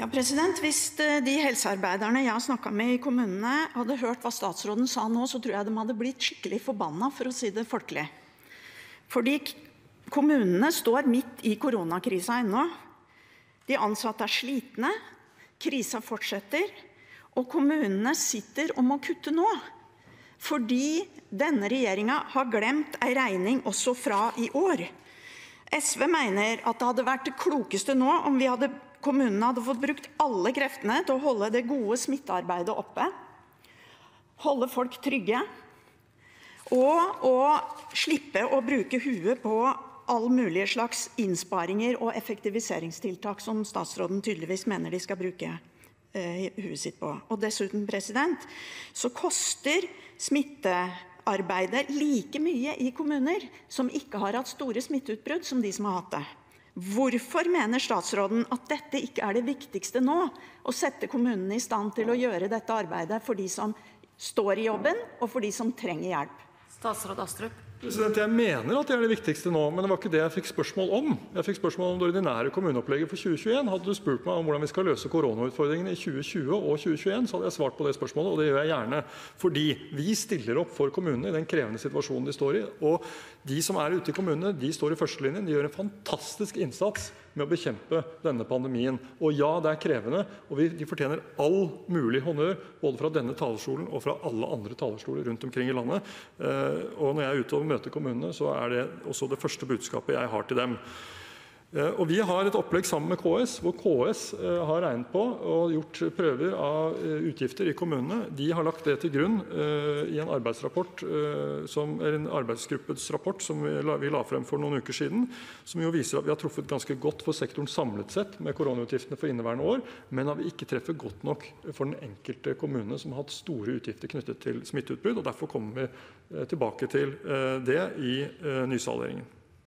Ja, Hvis de helsearbeiderne jeg har snakket med i kommunene, hadde hørt hva statsråden sa nå, tror jeg de hadde blitt skikkelig forbanna, for å si det folkelig. Fordi kommunene står midt i koronakrisa ennå. De ansatte er slitne, krisa fortsetter, og kommunene sitter og må kutte nå. Fordi denne regjeringen har glemt en regning også fra i år. SV mener at det hadde vært det klokeste nå om kommunene hadde fått brukt alle kreftene til å holde det gode smittearbeidet oppe, holde folk trygge og slippe å bruke huet på alle mulige slags innsparinger og effektiviseringstiltak, som statsråden tydeligvis mener de skal bruke huet sitt på. Dessuten så koster smittearbeidet like mye i kommuner som ikke har hatt store smitteutbrudd, som de som har hatt det. Hvorfor mener statsråden at dette ikke er det viktigste nå, å sette kommunene i stand til å gjøre dette arbeidet for de som står i jobben, og for de som trenger hjelp? Statsråd Astrup Jeg mener at det er det viktigste nå, men det var ikke det jeg fikk spørsmål om. Jeg fikk spørsmål om det ordinære kommuneopplegget for 2021. Hadde du spurt meg om hvordan vi skal løse koronautfordringene i 2020 og 2021, så hadde jeg svart på det spørsmålet, og det gjør jeg gjerne. Fordi vi stiller opp for kommunene i den krevende situasjonen de står i. Og de som er ute i kommunene, de står i førstelinjen. De gjør en fantastisk innsats med å bekjempe denne pandemien. Og ja, det er krevende, og de fortjener all mulig honnør, både fra denne talerstolen og fra alle andre talerstoler rundt omkring i landet. Eh, og når jeg er ute og møter kommunene, så er det også det første budskapet jeg har til dem. Eh, og Vi har et opplegg sammen med KS, hvor KS eh, har regnet på og gjort prøver av eh, utgifter i kommunene. De har lagt det til grunn i en som, en arbeidsgruppes rapport som vi la frem for noen uker siden, som jo viser at vi har truffet ganske godt for sektoren samlet sett med koronautgiftene for inneværende år, men at vi ikke treffer godt nok for den enkelte kommune som har hatt store utgifter knyttet til smitteutbrudd. og Derfor kommer vi tilbake til det i nysalderingen.